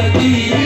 Jati